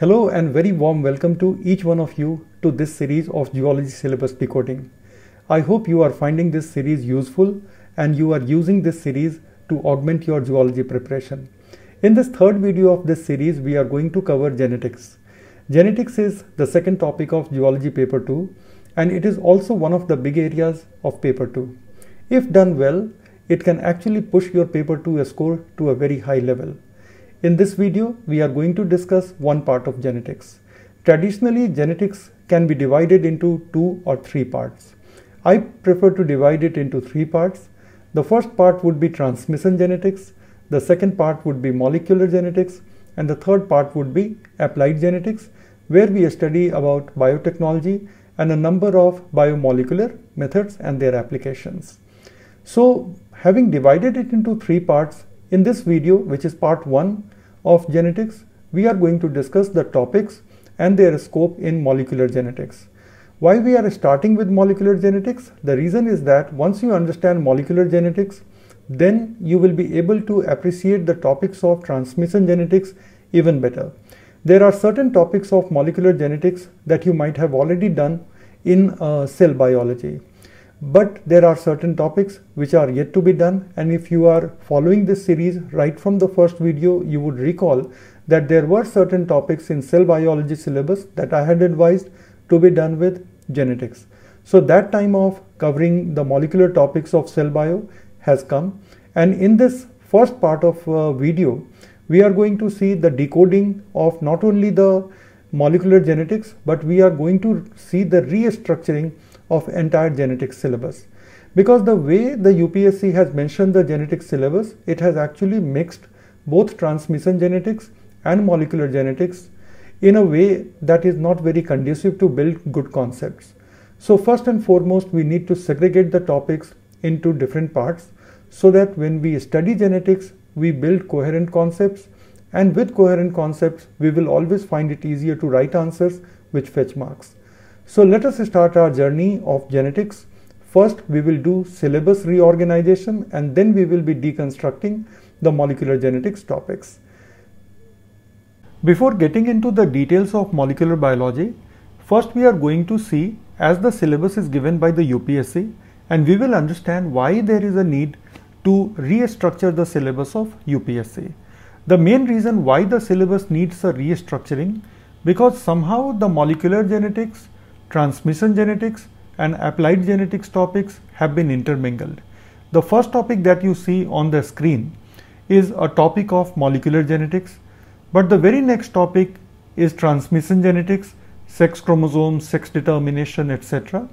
Hello and very warm welcome to each one of you to this series of Zoology Syllabus Decoding. I hope you are finding this series useful and you are using this series to augment your zoology preparation. In this third video of this series, we are going to cover genetics. Genetics is the second topic of Zoology Paper 2 and it is also one of the big areas of Paper 2. If done well, it can actually push your Paper 2 score to a very high level. In this video, we are going to discuss one part of genetics. Traditionally, genetics can be divided into two or three parts. I prefer to divide it into three parts. The first part would be transmission genetics, the second part would be molecular genetics, and the third part would be applied genetics, where we study about biotechnology and a number of biomolecular methods and their applications. So, having divided it into three parts, in this video, which is part 1 of genetics, we are going to discuss the topics and their scope in molecular genetics. Why we are starting with molecular genetics? The reason is that once you understand molecular genetics, then you will be able to appreciate the topics of transmission genetics even better. There are certain topics of molecular genetics that you might have already done in uh, cell biology. But there are certain topics which are yet to be done and if you are following this series right from the first video, you would recall that there were certain topics in cell biology syllabus that I had advised to be done with genetics. So that time of covering the molecular topics of cell bio has come and in this first part of uh, video we are going to see the decoding of not only the molecular genetics but we are going to see the restructuring of entire genetics syllabus because the way the UPSC has mentioned the genetics syllabus it has actually mixed both transmission genetics and molecular genetics in a way that is not very conducive to build good concepts. So first and foremost, we need to segregate the topics into different parts so that when we study genetics, we build coherent concepts and with coherent concepts, we will always find it easier to write answers which fetch marks. So let us start our journey of genetics. First, we will do syllabus reorganization and then we will be deconstructing the molecular genetics topics. Before getting into the details of molecular biology, first we are going to see as the syllabus is given by the UPSC and we will understand why there is a need to restructure the syllabus of UPSC. The main reason why the syllabus needs a restructuring because somehow the molecular genetics, transmission genetics and applied genetics topics have been intermingled. The first topic that you see on the screen is a topic of molecular genetics but the very next topic is transmission genetics, sex chromosomes, sex determination, etc.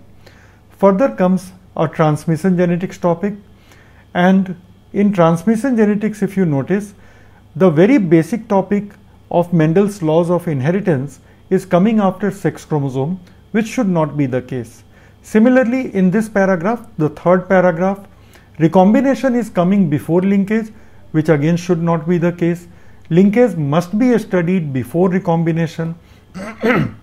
Further comes a transmission genetics topic and in transmission genetics if you notice the very basic topic of Mendel's laws of inheritance is coming after sex chromosome which should not be the case. Similarly in this paragraph the third paragraph recombination is coming before linkage which again should not be the case Linkage must be studied before recombination.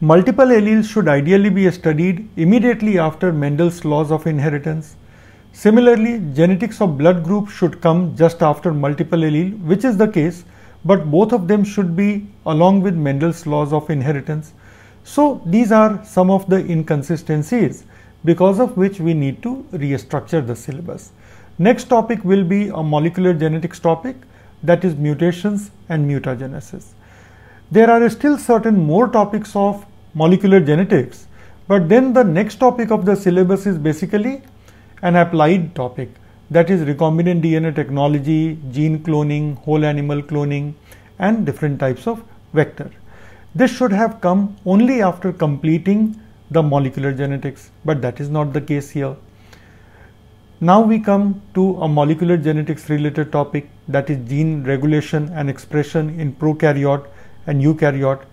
Multiple alleles should ideally be studied immediately after Mendel's laws of inheritance. Similarly, genetics of blood group should come just after multiple allele, which is the case, but both of them should be along with Mendel's laws of inheritance. So, these are some of the inconsistencies because of which we need to restructure the syllabus. Next topic will be a molecular genetics topic that is mutations and mutagenesis. There are still certain more topics of molecular genetics, but then the next topic of the syllabus is basically an applied topic that is recombinant DNA technology, gene cloning, whole animal cloning and different types of vector. This should have come only after completing the molecular genetics, but that is not the case here. Now we come to a molecular genetics related topic that is gene regulation and expression in prokaryote and eukaryote.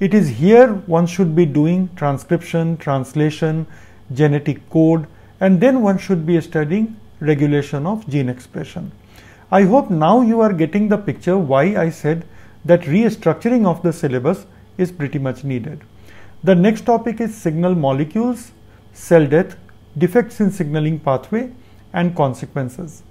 It is here one should be doing transcription, translation, genetic code and then one should be studying regulation of gene expression. I hope now you are getting the picture why I said that restructuring of the syllabus is pretty much needed. The next topic is signal molecules, cell death, defects in signaling pathway and consequences.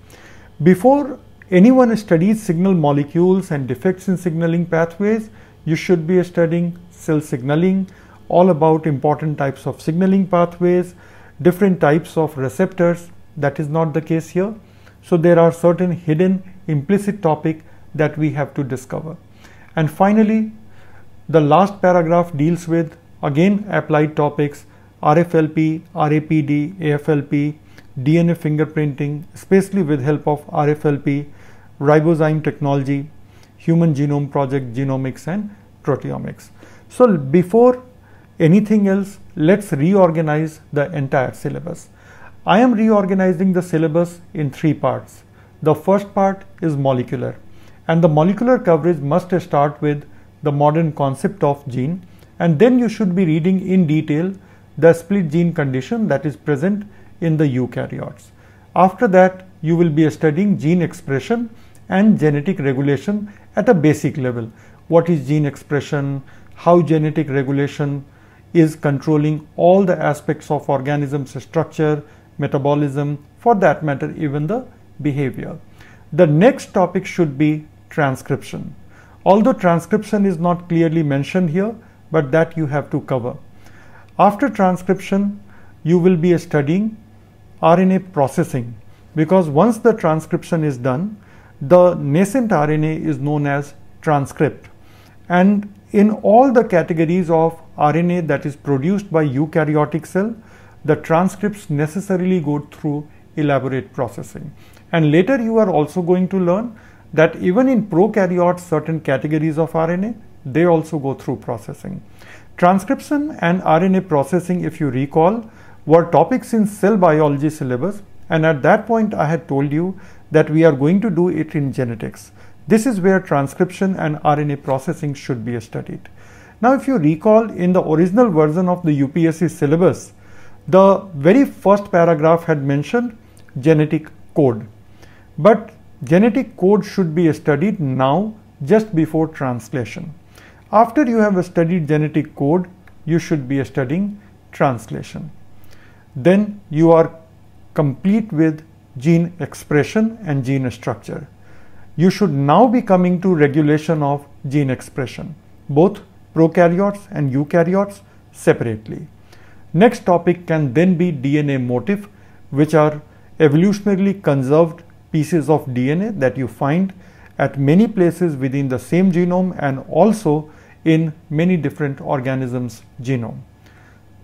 Before anyone studies signal molecules and defects in signaling pathways, you should be studying cell signaling, all about important types of signaling pathways, different types of receptors. That is not the case here. So there are certain hidden implicit topic that we have to discover. And finally, the last paragraph deals with again applied topics RFLP, RAPD, AFLP, DNA fingerprinting, especially with help of RFLP, ribozyme technology, human genome project, genomics and proteomics. So before anything else, let's reorganize the entire syllabus. I am reorganizing the syllabus in three parts. The first part is molecular and the molecular coverage must start with the modern concept of gene and then you should be reading in detail the split gene condition that is present in the eukaryotes. After that you will be studying gene expression and genetic regulation at a basic level. What is gene expression, how genetic regulation is controlling all the aspects of organism's structure, metabolism, for that matter even the behavior. The next topic should be transcription. Although transcription is not clearly mentioned here, but that you have to cover. After transcription, you will be studying RNA processing because once the transcription is done, the nascent RNA is known as transcript. And in all the categories of RNA that is produced by eukaryotic cell, the transcripts necessarily go through elaborate processing. And later you are also going to learn that even in prokaryotes, certain categories of RNA, they also go through processing. Transcription and RNA processing, if you recall, were topics in cell biology syllabus and at that point I had told you that we are going to do it in genetics. This is where transcription and RNA processing should be studied. Now if you recall in the original version of the UPSC syllabus, the very first paragraph had mentioned genetic code. But genetic code should be studied now just before translation. After you have studied genetic code, you should be studying translation. Then you are complete with gene expression and gene structure. You should now be coming to regulation of gene expression, both prokaryotes and eukaryotes separately. Next topic can then be DNA motif, which are evolutionarily conserved pieces of DNA that you find at many places within the same genome and also in many different organisms genome.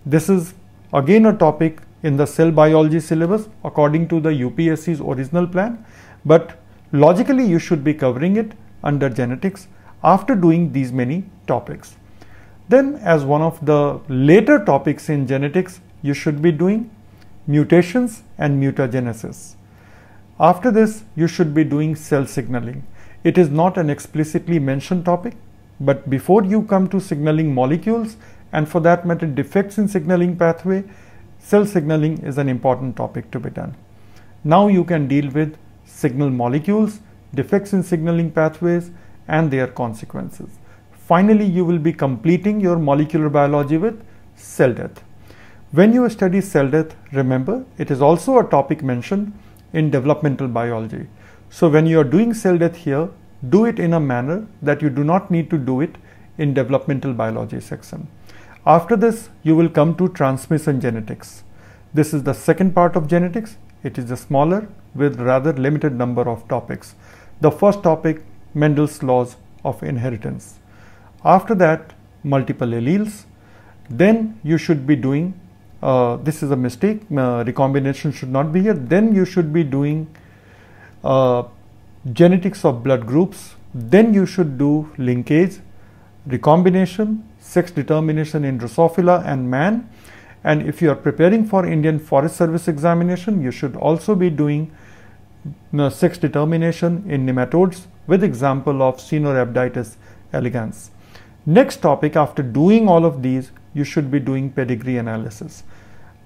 This is again a topic in the cell biology syllabus according to the UPSC's original plan, but logically you should be covering it under genetics after doing these many topics. Then as one of the later topics in genetics, you should be doing mutations and mutagenesis. After this, you should be doing cell signaling. It is not an explicitly mentioned topic, but before you come to signaling molecules and for that matter defects in signaling pathway, cell signaling is an important topic to be done. Now you can deal with signal molecules, defects in signaling pathways and their consequences. Finally, you will be completing your molecular biology with cell death. When you study cell death, remember it is also a topic mentioned in developmental biology. So when you are doing cell death here, do it in a manner that you do not need to do it in developmental biology section. After this, you will come to transmission genetics. This is the second part of genetics. It is a smaller with rather limited number of topics. The first topic, Mendel's laws of inheritance. After that, multiple alleles. Then you should be doing, uh, this is a mistake, uh, recombination should not be here. Then you should be doing uh, genetics of blood groups. Then you should do linkage, recombination, sex determination in Drosophila and man. And if you are preparing for Indian Forest Service examination, you should also be doing know, sex determination in nematodes with example of Caenorhabditis elegans. Next topic, after doing all of these, you should be doing pedigree analysis.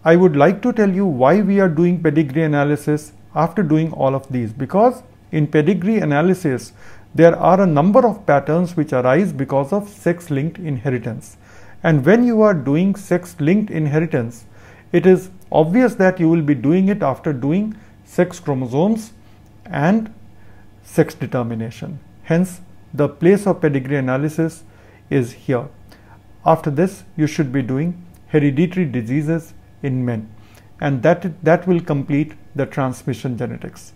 I would like to tell you why we are doing pedigree analysis after doing all of these because in pedigree analysis, there are a number of patterns which arise because of sex linked inheritance. And when you are doing sex linked inheritance, it is obvious that you will be doing it after doing sex chromosomes and sex determination. Hence, the place of pedigree analysis is here. After this, you should be doing hereditary diseases in men and that, that will complete the transmission genetics.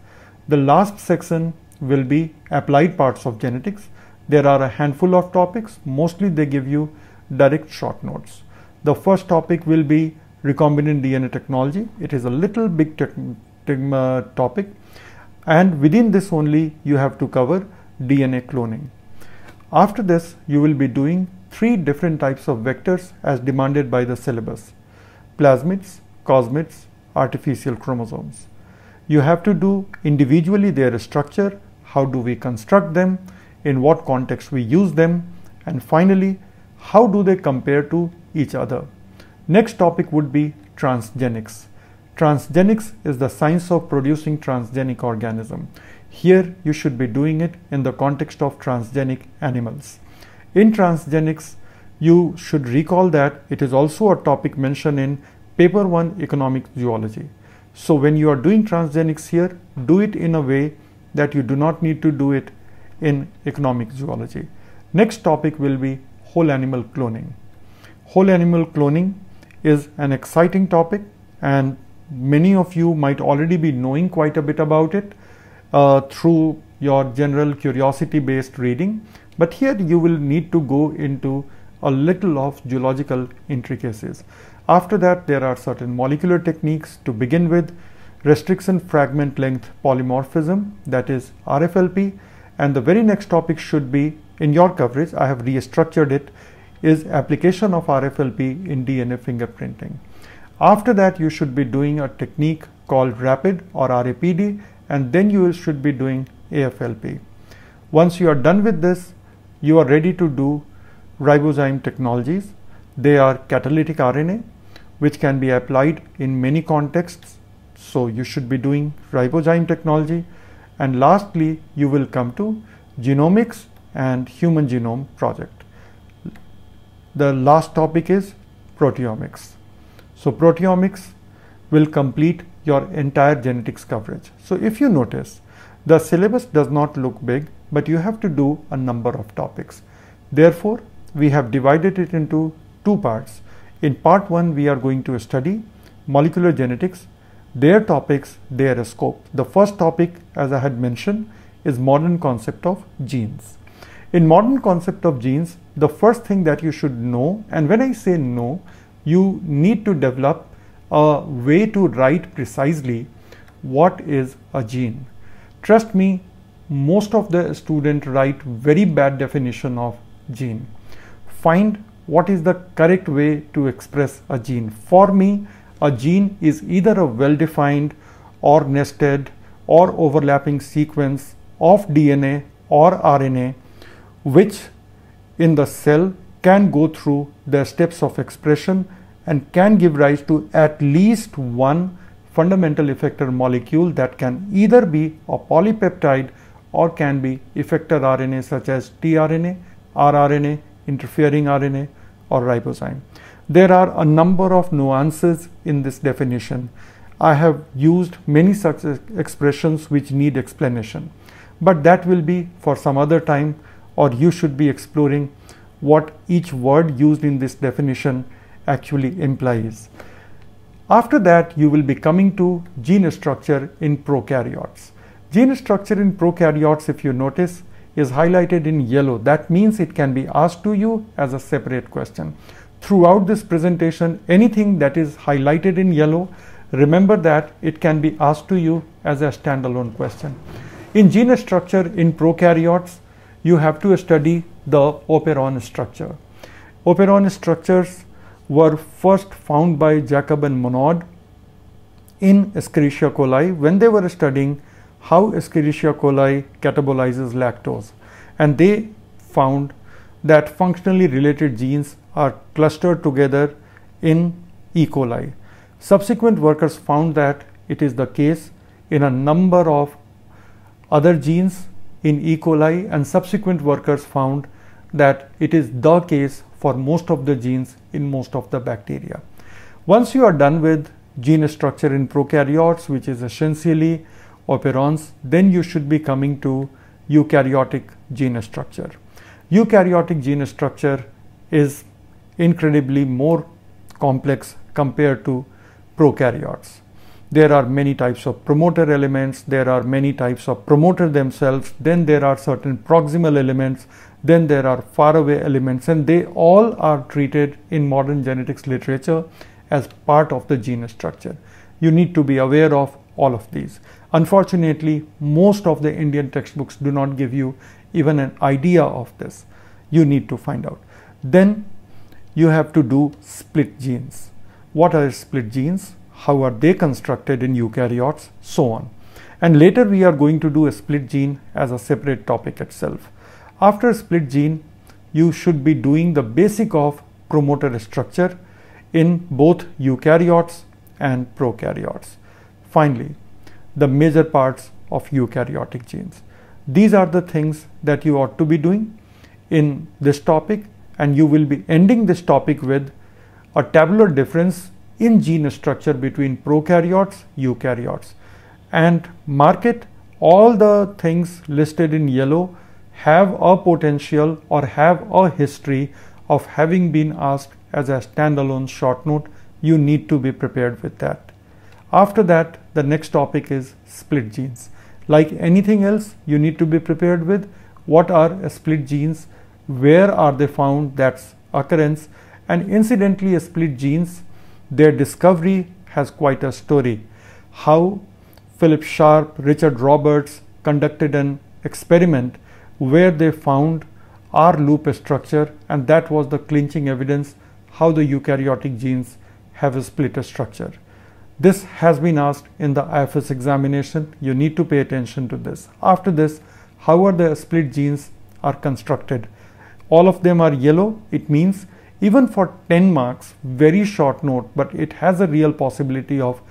The last section will be applied parts of genetics. There are a handful of topics, mostly they give you direct short notes. The first topic will be recombinant DNA technology. It is a little big uh, topic and within this only you have to cover DNA cloning. After this you will be doing three different types of vectors as demanded by the syllabus. Plasmids, cosmids, artificial chromosomes. You have to do individually their structure, how do we construct them, in what context we use them, and finally, how do they compare to each other. Next topic would be transgenics. Transgenics is the science of producing transgenic organism. Here you should be doing it in the context of transgenic animals. In transgenics, you should recall that it is also a topic mentioned in paper 1 economic zoology. So when you are doing transgenics here, do it in a way that you do not need to do it in economic zoology. Next topic will be whole animal cloning. Whole animal cloning is an exciting topic and many of you might already be knowing quite a bit about it uh, through your general curiosity based reading but here you will need to go into a little of zoological intricacies after that there are certain molecular techniques to begin with restriction fragment length polymorphism that is RFLP and the very next topic should be in your coverage I have restructured it is application of RFLP in DNA fingerprinting. After that, you should be doing a technique called RAPID or RAPD, and then you should be doing AFLP. Once you are done with this, you are ready to do ribozyme technologies. They are catalytic RNA, which can be applied in many contexts. So you should be doing ribozyme technology. And lastly, you will come to genomics and human genome project. The last topic is proteomics. So proteomics will complete your entire genetics coverage. So if you notice, the syllabus does not look big, but you have to do a number of topics. Therefore, we have divided it into two parts. In part one, we are going to study molecular genetics, their topics, their scope. The first topic, as I had mentioned, is modern concept of genes. In modern concept of genes, the first thing that you should know, and when I say know, you need to develop a way to write precisely what is a gene. Trust me, most of the student write very bad definition of gene. Find what is the correct way to express a gene. For me, a gene is either a well-defined or nested or overlapping sequence of DNA or RNA which in the cell can go through the steps of expression and can give rise to at least one fundamental effector molecule that can either be a polypeptide or can be effector RNA such as tRNA, rRNA, interfering RNA or ribozyme. There are a number of nuances in this definition. I have used many such expressions which need explanation, but that will be for some other time or you should be exploring what each word used in this definition actually implies. After that, you will be coming to gene structure in prokaryotes. Gene structure in prokaryotes, if you notice, is highlighted in yellow. That means it can be asked to you as a separate question. Throughout this presentation, anything that is highlighted in yellow, remember that it can be asked to you as a standalone question. In gene structure in prokaryotes, you have to study the operon structure. Operon structures were first found by Jacob and Monod in Escherichia coli when they were studying how Escherichia coli catabolizes lactose. And they found that functionally related genes are clustered together in E. coli. Subsequent workers found that it is the case in a number of other genes in E. coli and subsequent workers found that it is the case for most of the genes in most of the bacteria. Once you are done with gene structure in prokaryotes, which is essentially operons, then you should be coming to eukaryotic gene structure. Eukaryotic gene structure is incredibly more complex compared to prokaryotes. There are many types of promoter elements, there are many types of promoter themselves, then there are certain proximal elements, then there are faraway elements, and they all are treated in modern genetics literature as part of the gene structure. You need to be aware of all of these. Unfortunately, most of the Indian textbooks do not give you even an idea of this. You need to find out. Then you have to do split genes. What are split genes? How are they constructed in eukaryotes? So on. And later we are going to do a split gene as a separate topic itself. After split gene, you should be doing the basic of promoter structure in both eukaryotes and prokaryotes. Finally, the major parts of eukaryotic genes. These are the things that you ought to be doing in this topic and you will be ending this topic with a tabular difference in gene structure between prokaryotes, eukaryotes and mark it all the things listed in yellow have a potential or have a history of having been asked as a standalone short note. You need to be prepared with that. After that, the next topic is split genes. Like anything else, you need to be prepared with what are split genes, where are they found, that's occurrence, and incidentally, split genes, their discovery has quite a story. How Philip Sharp, Richard Roberts conducted an experiment where they found R loop structure, and that was the clinching evidence how the eukaryotic genes have a split structure. This has been asked in the IFS examination. You need to pay attention to this. After this, how are the split genes are constructed? All of them are yellow. It means even for 10 marks, very short note, but it has a real possibility of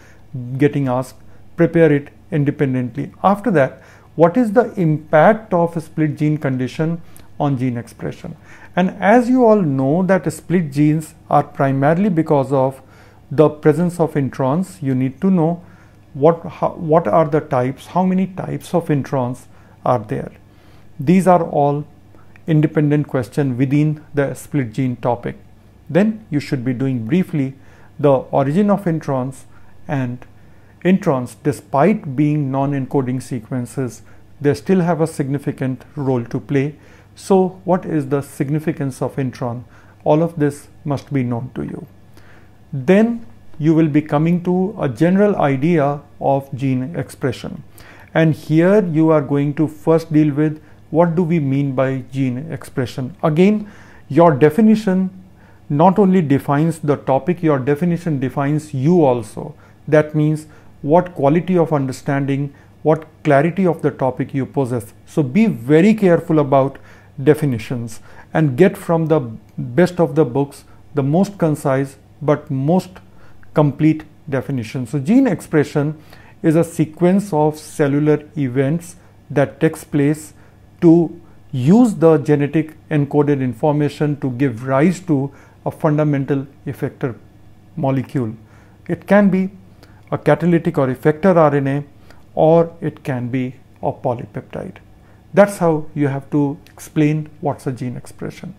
getting asked, prepare it independently. After that, what is the impact of split gene condition on gene expression? And as you all know that split genes are primarily because of the presence of introns, you need to know what, how, what are the types, how many types of introns are there. These are all independent question within the split gene topic. Then you should be doing briefly the origin of introns and introns despite being non-encoding sequences they still have a significant role to play. So what is the significance of intron? All of this must be known to you then you will be coming to a general idea of gene expression. And here you are going to first deal with what do we mean by gene expression. Again, your definition not only defines the topic, your definition defines you also. That means what quality of understanding, what clarity of the topic you possess. So be very careful about definitions and get from the best of the books the most concise but most complete definition. So gene expression is a sequence of cellular events that takes place to use the genetic encoded information to give rise to a fundamental effector molecule. It can be a catalytic or effector RNA or it can be a polypeptide. That's how you have to explain what's a gene expression.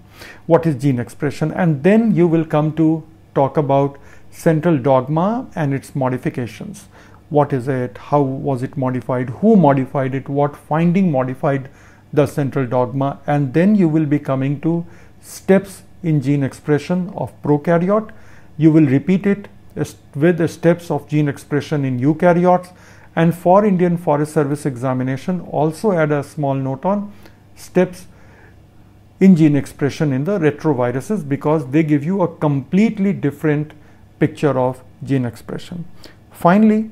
What is gene expression? And then you will come to talk about central dogma and its modifications. What is it? How was it modified? Who modified it? What finding modified the central dogma? And then you will be coming to steps in gene expression of prokaryote. You will repeat it with the steps of gene expression in eukaryotes. And for Indian Forest Service examination, also add a small note on steps in gene expression in the retroviruses because they give you a completely different picture of gene expression. Finally,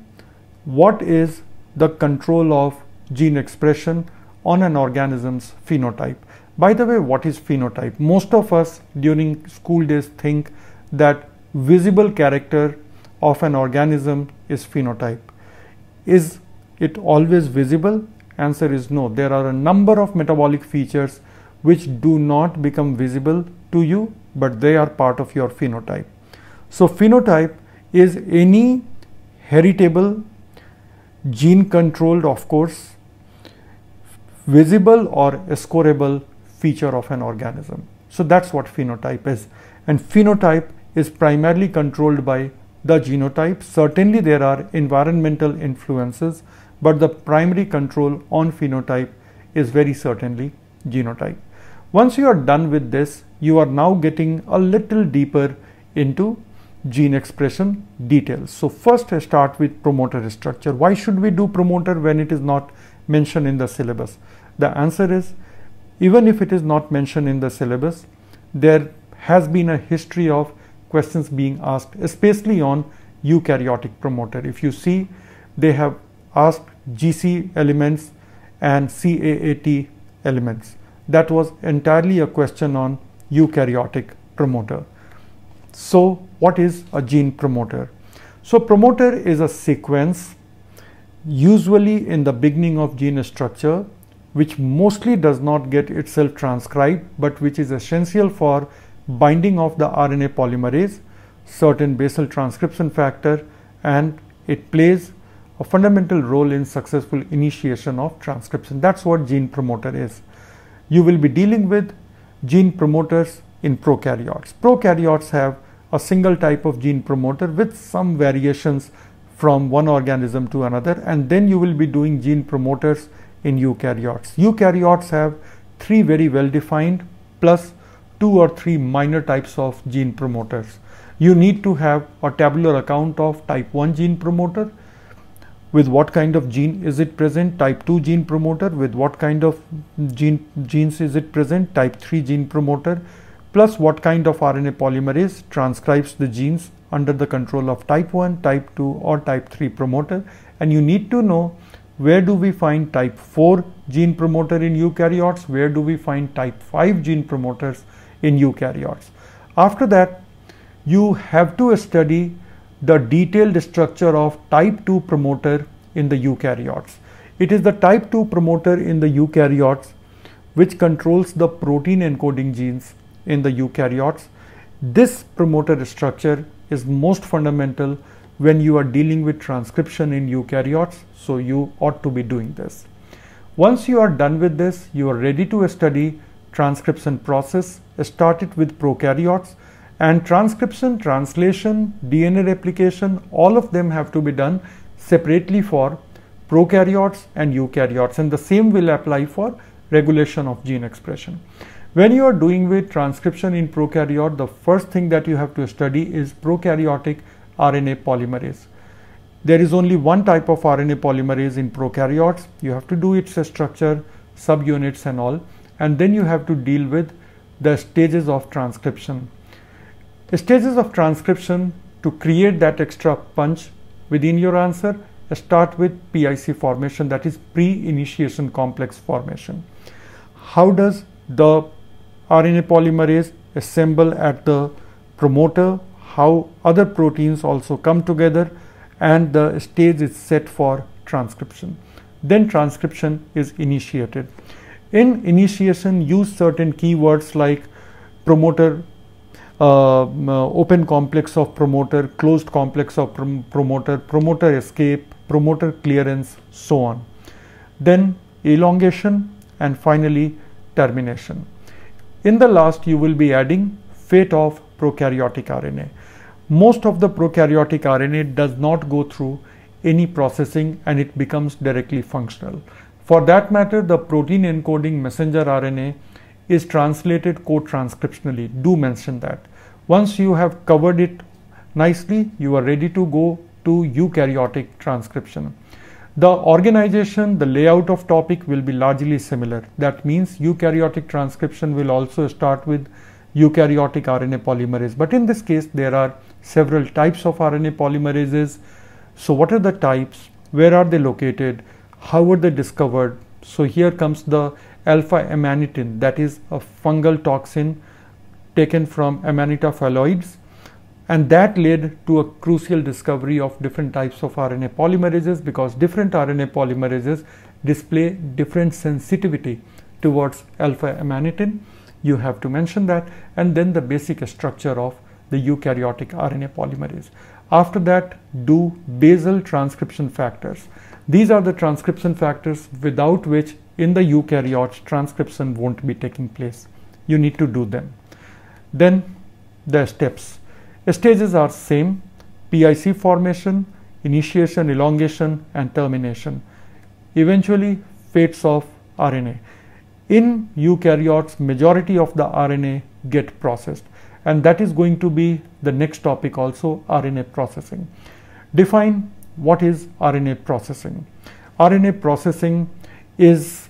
what is the control of gene expression on an organism's phenotype? By the way, what is phenotype? Most of us during school days think that visible character of an organism is phenotype. Is it always visible? Answer is no. There are a number of metabolic features which do not become visible to you but they are part of your phenotype. So phenotype is any heritable gene controlled of course visible or scoreable feature of an organism. So that's what phenotype is. And phenotype is primarily controlled by the genotype. Certainly there are environmental influences, but the primary control on phenotype is very certainly genotype. Once you are done with this, you are now getting a little deeper into gene expression details. So first I start with promoter structure. Why should we do promoter when it is not mentioned in the syllabus? The answer is even if it is not mentioned in the syllabus, there has been a history of questions being asked, especially on eukaryotic promoter. If you see, they have asked GC elements and CAAT elements. That was entirely a question on eukaryotic promoter. So what is a gene promoter? So promoter is a sequence usually in the beginning of gene structure which mostly does not get itself transcribed but which is essential for binding of the RNA polymerase, certain basal transcription factor and it plays a fundamental role in successful initiation of transcription. That's what gene promoter is. You will be dealing with gene promoters in prokaryotes. Prokaryotes have a single type of gene promoter with some variations from one organism to another and then you will be doing gene promoters in eukaryotes. Eukaryotes have three very well defined plus two or three minor types of gene promoters. You need to have a tabular account of type 1 gene promoter with what kind of gene is it present? Type 2 gene promoter with what kind of gene genes is it present? Type 3 gene promoter plus what kind of RNA polymerase transcribes the genes under the control of type 1, type 2 or type 3 promoter. And you need to know where do we find type 4 gene promoter in eukaryotes, where do we find type 5 gene promoters in eukaryotes. After that you have to study the detailed structure of type 2 promoter in the eukaryotes. It is the type 2 promoter in the eukaryotes which controls the protein encoding genes in the eukaryotes. This promoter structure is most fundamental when you are dealing with transcription in eukaryotes, so you ought to be doing this. Once you are done with this, you are ready to study transcription process. Start it with prokaryotes and transcription, translation, DNA replication, all of them have to be done separately for prokaryotes and eukaryotes and the same will apply for regulation of gene expression. When you are doing with transcription in prokaryote, the first thing that you have to study is prokaryotic RNA polymerase. There is only one type of RNA polymerase in prokaryotes. You have to do its structure, subunits and all. And then you have to deal with the stages of transcription. The stages of transcription to create that extra punch within your answer start with PIC formation that is pre-initiation complex formation. How does the RNA polymerase assemble at the promoter, how other proteins also come together and the stage is set for transcription. Then transcription is initiated. In initiation, use certain keywords like promoter, uh, uh, open complex of promoter, closed complex of prom promoter, promoter escape, promoter clearance, so on. Then elongation and finally termination. In the last, you will be adding fate of prokaryotic RNA. Most of the prokaryotic RNA does not go through any processing and it becomes directly functional. For that matter, the protein encoding messenger RNA is translated co-transcriptionally. Do mention that. Once you have covered it nicely, you are ready to go to eukaryotic transcription. The organization, the layout of topic will be largely similar. That means eukaryotic transcription will also start with eukaryotic RNA polymerase. But in this case, there are several types of RNA polymerases. So what are the types? Where are they located? How were they discovered? So here comes the alpha amanitin that is a fungal toxin taken from Amanita phalloides and that led to a crucial discovery of different types of RNA polymerases because different RNA polymerases display different sensitivity towards alpha amanitin. You have to mention that and then the basic structure of the eukaryotic RNA polymerase. After that, do basal transcription factors. These are the transcription factors without which in the eukaryotes transcription won't be taking place. You need to do them. Then the steps. Stages are same, PIC formation, initiation, elongation and termination. Eventually fates of RNA. In eukaryotes, majority of the RNA get processed and that is going to be the next topic also RNA processing. Define what is RNA processing. RNA processing is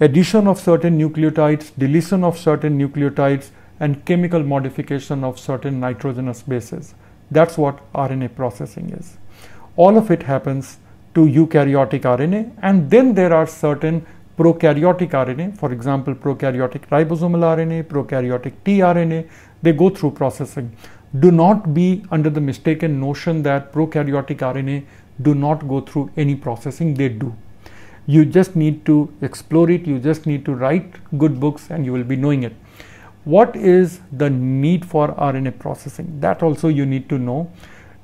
addition of certain nucleotides, deletion of certain nucleotides and chemical modification of certain nitrogenous bases. That's what RNA processing is. All of it happens to eukaryotic RNA and then there are certain prokaryotic RNA, for example, prokaryotic ribosomal RNA, prokaryotic tRNA, they go through processing. Do not be under the mistaken notion that prokaryotic RNA do not go through any processing, they do. You just need to explore it, you just need to write good books and you will be knowing it. What is the need for RNA processing? That also you need to know.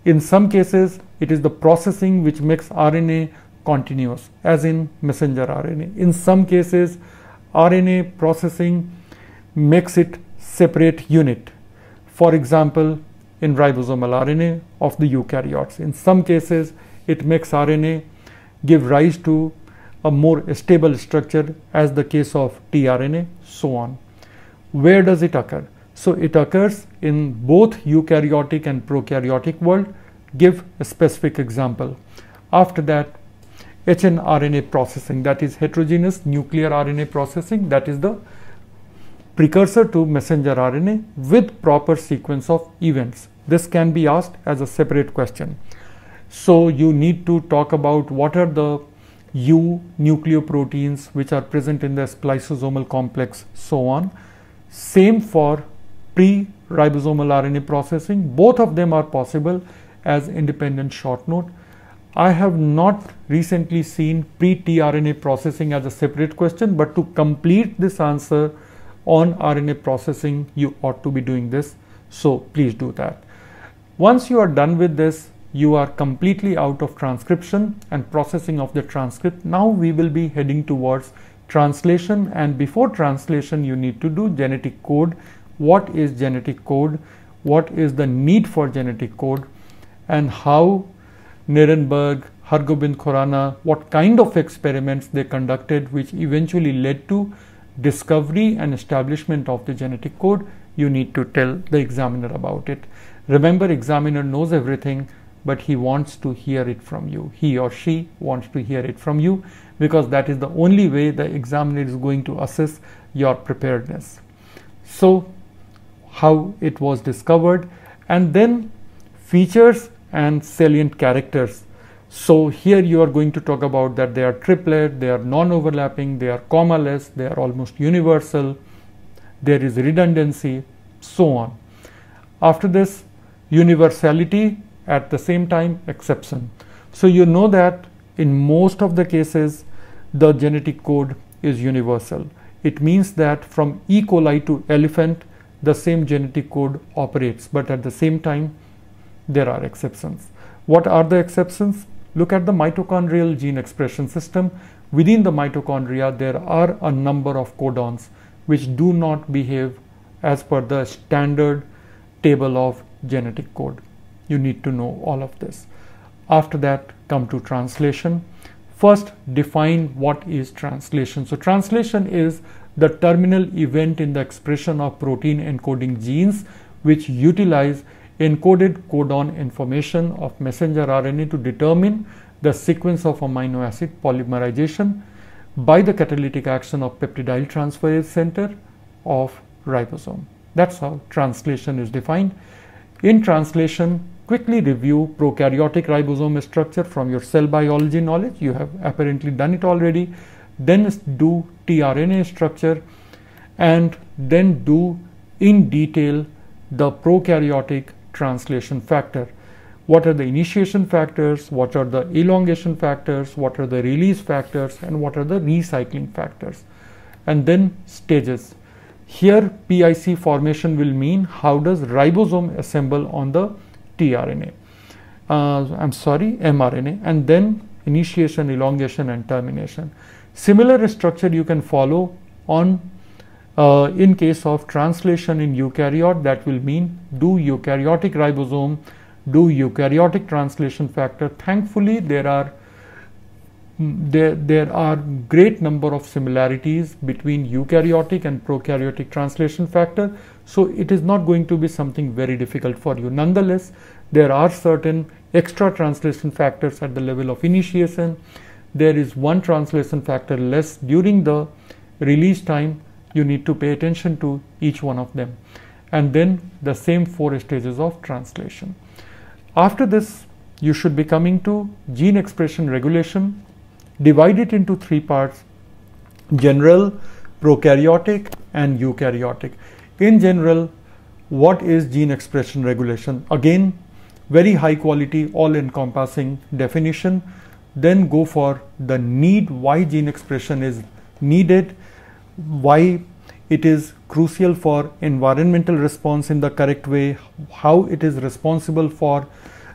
In some cases, it is the processing which makes RNA continuous, as in messenger RNA. In some cases, RNA processing makes it separate unit. For example, in ribosomal RNA of the eukaryotes. In some cases, it makes RNA give rise to a more stable structure as the case of tRNA, so on. Where does it occur? So it occurs in both eukaryotic and prokaryotic world. Give a specific example. After that, hnRNA processing, that is heterogeneous nuclear RNA processing, that is the precursor to messenger RNA with proper sequence of events. This can be asked as a separate question. So you need to talk about what are the U nucleoproteins which are present in the spliceosomal complex, so on. Same for pre-ribosomal RNA processing. Both of them are possible as independent short note. I have not recently seen pre-tRNA processing as a separate question, but to complete this answer, on RNA processing, you ought to be doing this. So please do that. Once you are done with this, you are completely out of transcription and processing of the transcript. Now we will be heading towards translation and before translation you need to do genetic code. What is genetic code? What is the need for genetic code? And how Nirenberg, Hargobind Khorana, what kind of experiments they conducted which eventually led to discovery and establishment of the genetic code, you need to tell the examiner about it. Remember, examiner knows everything, but he wants to hear it from you. He or she wants to hear it from you because that is the only way the examiner is going to assess your preparedness. So, how it was discovered, and then features and salient characters so here you are going to talk about that they are triplet, they are non-overlapping, they are commaless, they are almost universal, there is redundancy, so on. After this, universality at the same time exception. So you know that in most of the cases, the genetic code is universal. It means that from E. coli to elephant, the same genetic code operates, but at the same time, there are exceptions. What are the exceptions? Look at the mitochondrial gene expression system. Within the mitochondria, there are a number of codons which do not behave as per the standard table of genetic code. You need to know all of this. After that, come to translation. First, define what is translation. So, translation is the terminal event in the expression of protein encoding genes which utilize encoded codon information of messenger RNA to determine the sequence of amino acid polymerization by the catalytic action of peptidyl transferase center of ribosome. That's how translation is defined. In translation, quickly review prokaryotic ribosome structure from your cell biology knowledge. You have apparently done it already. Then do tRNA structure and then do in detail the prokaryotic translation factor. What are the initiation factors, what are the elongation factors, what are the release factors, and what are the recycling factors. And then stages. Here PIC formation will mean how does ribosome assemble on the tRNA. Uh, I'm sorry, mRNA. And then initiation, elongation and termination. Similar structure you can follow on uh, in case of translation in eukaryote that will mean do eukaryotic ribosome, do eukaryotic translation factor. Thankfully there are there, there are great number of similarities between eukaryotic and prokaryotic translation factor so it is not going to be something very difficult for you. Nonetheless there are certain extra translation factors at the level of initiation. There is one translation factor less. During the release time you need to pay attention to each one of them. And then the same four stages of translation. After this you should be coming to gene expression regulation divide it into three parts general, prokaryotic, and eukaryotic. In general, what is gene expression regulation? Again, very high quality, all encompassing definition. Then go for the need, why gene expression is needed, why it is crucial for environmental response in the correct way, how it is responsible for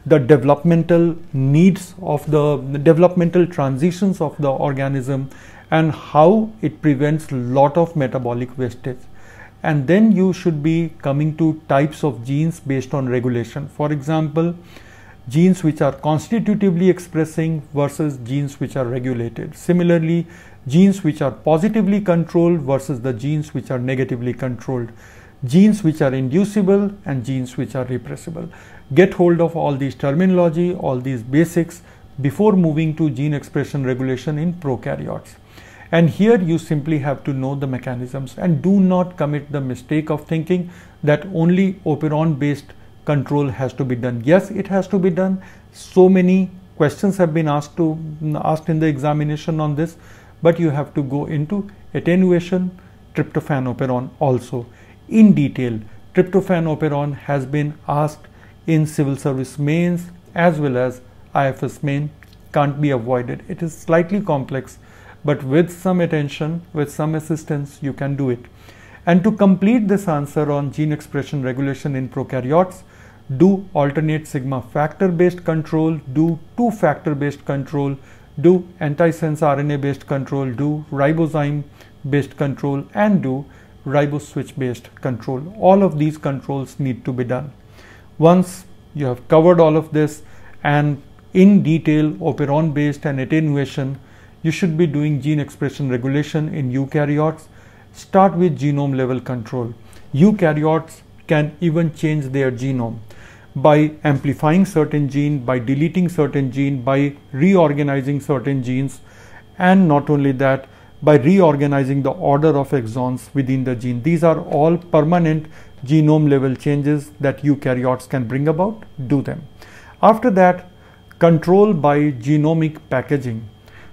the developmental needs of the, developmental transitions of the organism and how it prevents lot of metabolic wastage. And then you should be coming to types of genes based on regulation. For example genes which are constitutively expressing versus genes which are regulated. Similarly genes which are positively controlled versus the genes which are negatively controlled. Genes which are inducible and genes which are repressible get hold of all these terminology, all these basics before moving to gene expression regulation in prokaryotes. And here you simply have to know the mechanisms and do not commit the mistake of thinking that only operon based control has to be done. Yes, it has to be done. So many questions have been asked to asked in the examination on this, but you have to go into attenuation, tryptophan operon also in detail. Tryptophan operon has been asked in civil service mains as well as IFS main can't be avoided. It is slightly complex, but with some attention, with some assistance, you can do it. And to complete this answer on gene expression regulation in prokaryotes, do alternate sigma factor based control, do two factor based control, do antisense RNA based control, do ribozyme based control, and do riboswitch based control. All of these controls need to be done. Once you have covered all of this and in detail operon based and attenuation, you should be doing gene expression regulation in eukaryotes. Start with genome level control. Eukaryotes can even change their genome by amplifying certain gene, by deleting certain gene, by reorganizing certain genes, and not only that, by reorganizing the order of exons within the gene. These are all permanent genome level changes that eukaryotes can bring about, do them. After that, control by genomic packaging.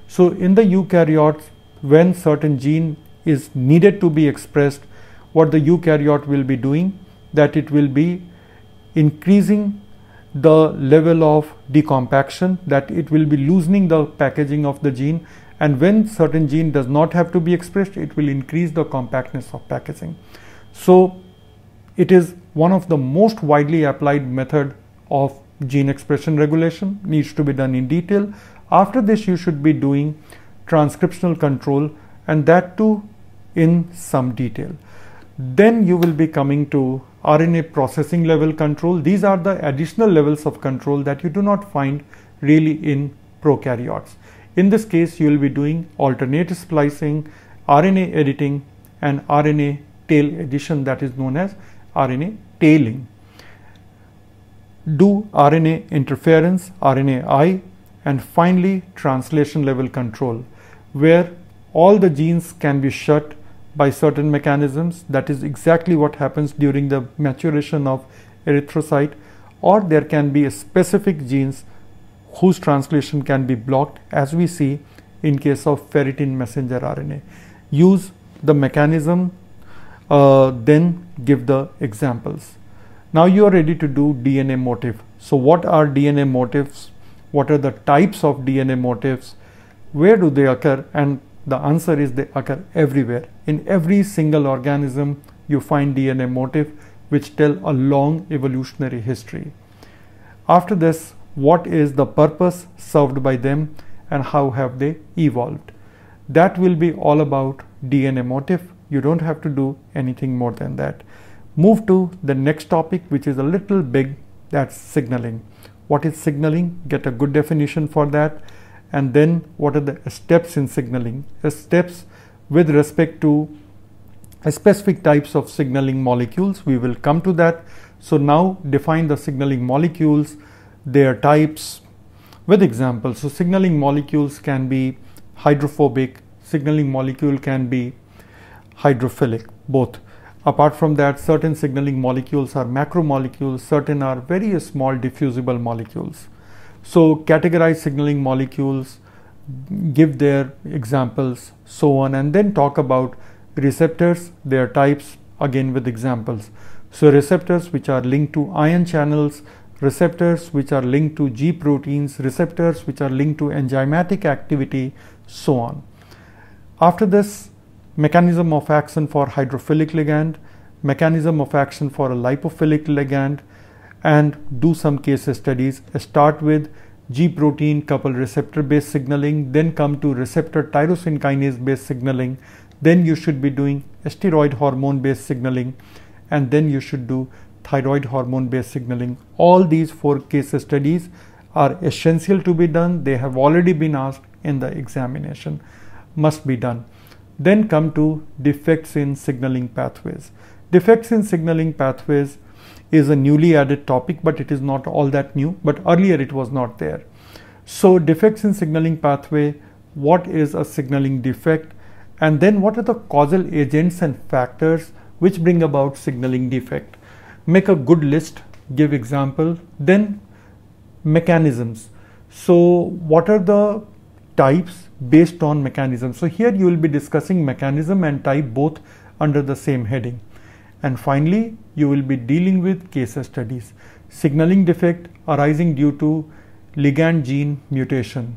So in the eukaryotes, when certain gene is needed to be expressed, what the eukaryote will be doing, that it will be increasing the level of decompaction, that it will be loosening the packaging of the gene and when certain gene does not have to be expressed, it will increase the compactness of packaging. So it is one of the most widely applied method of gene expression regulation, needs to be done in detail. After this, you should be doing transcriptional control and that too in some detail. Then you will be coming to RNA processing level control. These are the additional levels of control that you do not find really in prokaryotes. In this case, you will be doing alternate splicing, RNA editing and RNA tail addition that is known as RNA tailing. Do RNA interference, RNAi, and finally translation level control, where all the genes can be shut by certain mechanisms. That is exactly what happens during the maturation of erythrocyte, or there can be specific genes whose translation can be blocked, as we see in case of ferritin messenger RNA. Use the mechanism uh, then give the examples. Now you are ready to do DNA motif. So what are DNA motifs? What are the types of DNA motifs? Where do they occur? And the answer is they occur everywhere. In every single organism you find DNA motif which tell a long evolutionary history. After this, what is the purpose served by them and how have they evolved. That will be all about DNA motif. You don't have to do anything more than that. Move to the next topic which is a little big that's signaling. What is signaling? Get a good definition for that and then what are the steps in signaling? The steps with respect to uh, specific types of signaling molecules. We will come to that. So now define the signaling molecules, their types with examples. So signaling molecules can be hydrophobic, signaling molecule can be hydrophilic, both. Apart from that, certain signaling molecules are macromolecules, certain are very small diffusible molecules. So categorize signaling molecules, give their examples, so on, and then talk about receptors, their types, again with examples. So receptors which are linked to ion channels, receptors which are linked to G proteins, receptors which are linked to enzymatic activity, so on. After this, mechanism of action for hydrophilic ligand, mechanism of action for a lipophilic ligand, and do some case studies. Start with G protein coupled receptor based signaling, then come to receptor tyrosine kinase based signaling, then you should be doing steroid hormone based signaling, and then you should do thyroid hormone based signaling. All these four case studies are essential to be done. They have already been asked in the examination, must be done. Then come to defects in signaling pathways. Defects in signaling pathways is a newly added topic, but it is not all that new, but earlier it was not there. So defects in signaling pathway, what is a signaling defect? And then what are the causal agents and factors which bring about signaling defect? Make a good list, give example, then mechanisms. So what are the types based on mechanism. So here you will be discussing mechanism and type both under the same heading. And finally, you will be dealing with case studies. Signaling defect arising due to ligand gene mutation,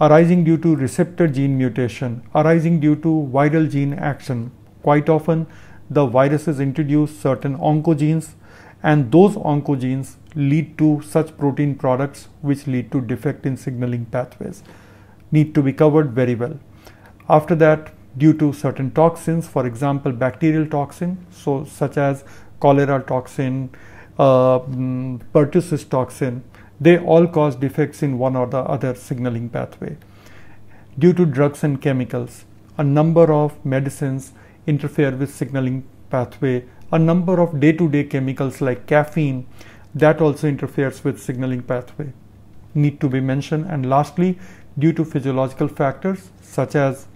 arising due to receptor gene mutation, arising due to viral gene action. Quite often, the viruses introduce certain oncogenes and those oncogenes lead to such protein products which lead to defect in signaling pathways need to be covered very well. After that, due to certain toxins, for example, bacterial toxin, so such as cholera toxin, uh, mm, pertussis toxin, they all cause defects in one or the other signaling pathway. Due to drugs and chemicals, a number of medicines interfere with signaling pathway. A number of day-to-day -day chemicals like caffeine that also interferes with signaling pathway need to be mentioned. And lastly, due to physiological factors such as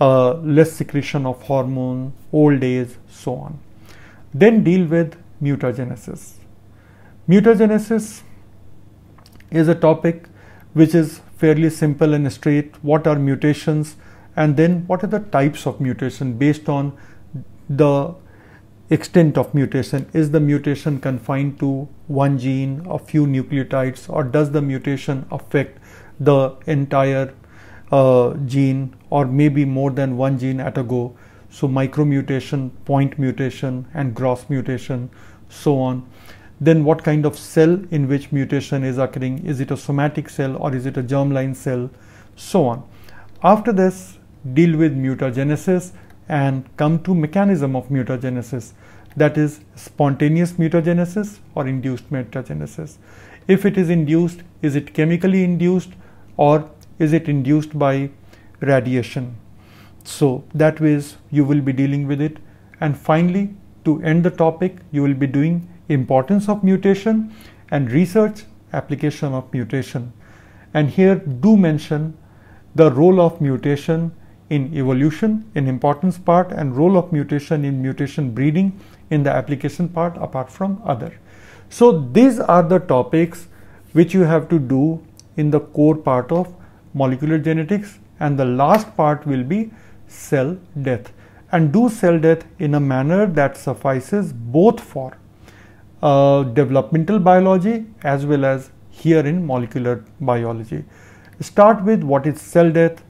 uh, less secretion of hormone, old age, so on. Then deal with mutagenesis. Mutagenesis is a topic which is fairly simple and straight. What are mutations? And then what are the types of mutation based on the extent of mutation? Is the mutation confined to one gene, a few nucleotides, or does the mutation affect the entire uh, gene or maybe more than one gene at a go. So micromutation, point mutation and gross mutation, so on. Then what kind of cell in which mutation is occurring? Is it a somatic cell or is it a germline cell? So on. After this, deal with mutagenesis and come to mechanism of mutagenesis that is spontaneous mutagenesis or induced mutagenesis. If it is induced, is it chemically induced or is it induced by radiation? So that ways you will be dealing with it. And finally, to end the topic, you will be doing importance of mutation and research application of mutation. And here do mention the role of mutation in evolution in importance part and role of mutation in mutation breeding in the application part apart from other. So these are the topics which you have to do in the core part of molecular genetics and the last part will be cell death and do cell death in a manner that suffices both for uh, developmental biology as well as here in molecular biology. Start with what is cell death,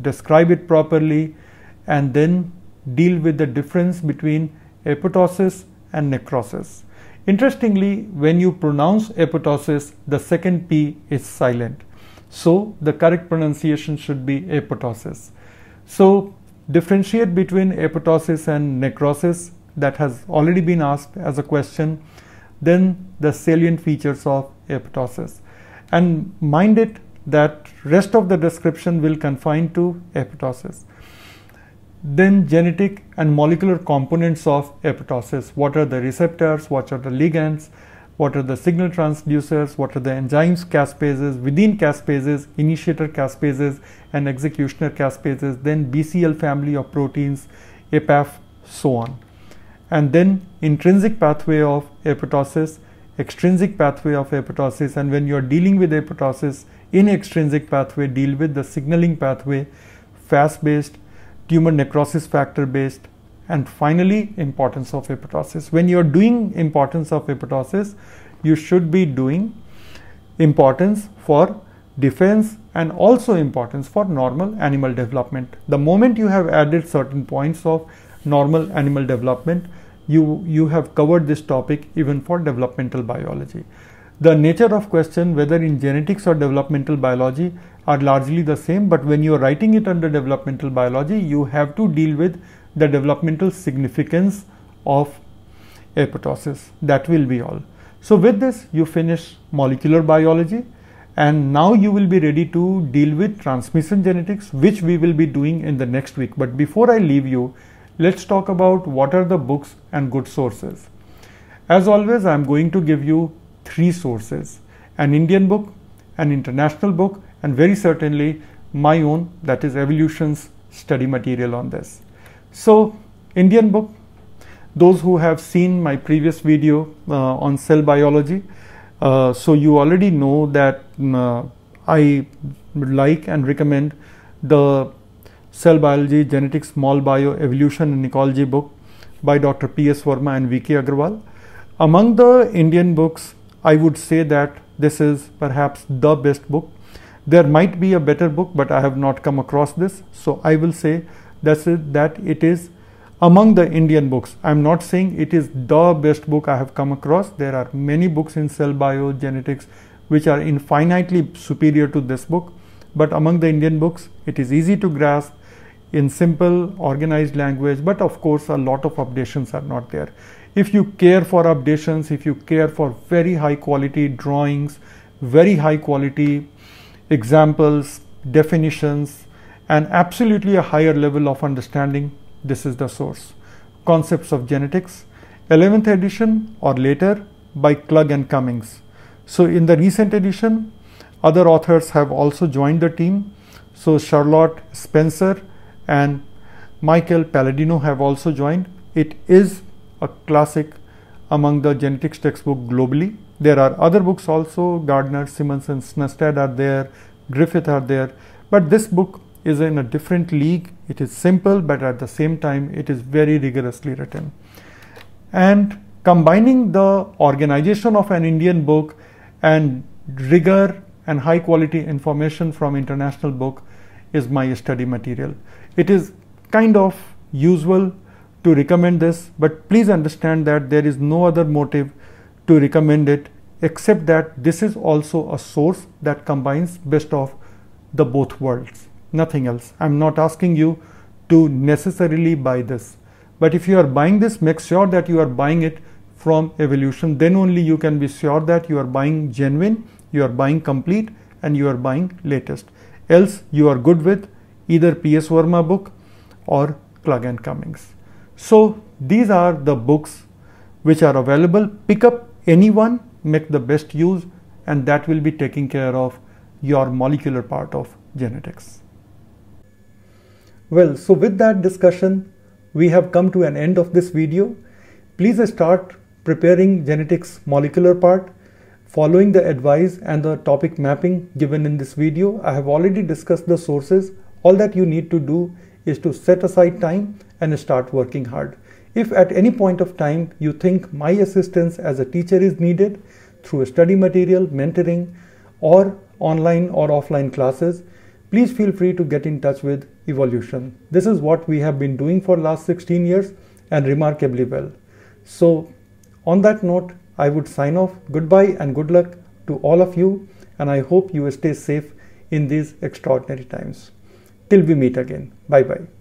describe it properly and then deal with the difference between apoptosis and necrosis. Interestingly, when you pronounce apoptosis, the second P is silent. So the correct pronunciation should be apoptosis. So differentiate between apoptosis and necrosis that has already been asked as a question. Then the salient features of apoptosis. And mind it that rest of the description will confine to apoptosis. Then genetic and molecular components of apoptosis. What are the receptors? What are the ligands? What are the signal transducers? What are the enzymes caspases? Within caspases, initiator caspases and executioner caspases. Then BCL family of proteins, APAF, so on. And then intrinsic pathway of apoptosis, extrinsic pathway of apoptosis. And when you are dealing with apoptosis in extrinsic pathway, deal with the signaling pathway, Fas based tumor necrosis factor based and finally importance of apoptosis. When you're doing importance of apoptosis you should be doing importance for defense and also importance for normal animal development. The moment you have added certain points of normal animal development you you have covered this topic even for developmental biology the nature of question whether in genetics or developmental biology are largely the same but when you are writing it under developmental biology you have to deal with the developmental significance of apoptosis. That will be all. So with this you finish molecular biology and now you will be ready to deal with transmission genetics which we will be doing in the next week. But before i leave you let's talk about what are the books and good sources. As always i am going to give you three sources an Indian book, an international book, and very certainly my own, that is evolution's study material on this. So, Indian book, those who have seen my previous video uh, on cell biology, uh, so you already know that uh, I like and recommend the cell biology, genetics, small bio, evolution and ecology book by Dr. P.S. Verma and V.K. Agarwal. Among the Indian books, I would say that this is perhaps the best book. There might be a better book, but I have not come across this. So I will say that's it, that it is among the Indian books. I'm not saying it is the best book I have come across. There are many books in cell biogenetics which are infinitely superior to this book. But among the Indian books, it is easy to grasp in simple, organized language. But of course, a lot of updations are not there if you care for updations if you care for very high quality drawings very high quality examples definitions and absolutely a higher level of understanding this is the source. Concepts of genetics 11th edition or later by Klug and Cummings. So in the recent edition other authors have also joined the team. So Charlotte Spencer and Michael Palladino have also joined. It is a classic among the genetics textbook globally. There are other books also, Gardner, Simonson, Snustad are there, Griffith are there, but this book is in a different league. It is simple, but at the same time, it is very rigorously written. And combining the organization of an Indian book and rigor and high quality information from international book is my study material. It is kind of usual to recommend this, but please understand that there is no other motive to recommend it except that this is also a source that combines best of the both worlds, nothing else. I'm not asking you to necessarily buy this, but if you are buying this, make sure that you are buying it from evolution. Then only you can be sure that you are buying genuine, you are buying complete, and you are buying latest. Else, you are good with either P.S. Verma book or Klug and Cummings. So these are the books which are available. Pick up anyone, make the best use, and that will be taking care of your molecular part of genetics. Well, so with that discussion, we have come to an end of this video. Please start preparing genetics molecular part, following the advice and the topic mapping given in this video. I have already discussed the sources. All that you need to do is to set aside time and start working hard. If at any point of time you think my assistance as a teacher is needed through a study material, mentoring, or online or offline classes, please feel free to get in touch with Evolution. This is what we have been doing for last 16 years and remarkably well. So on that note, I would sign off. Goodbye and good luck to all of you and I hope you stay safe in these extraordinary times. Till we meet again. Bye bye.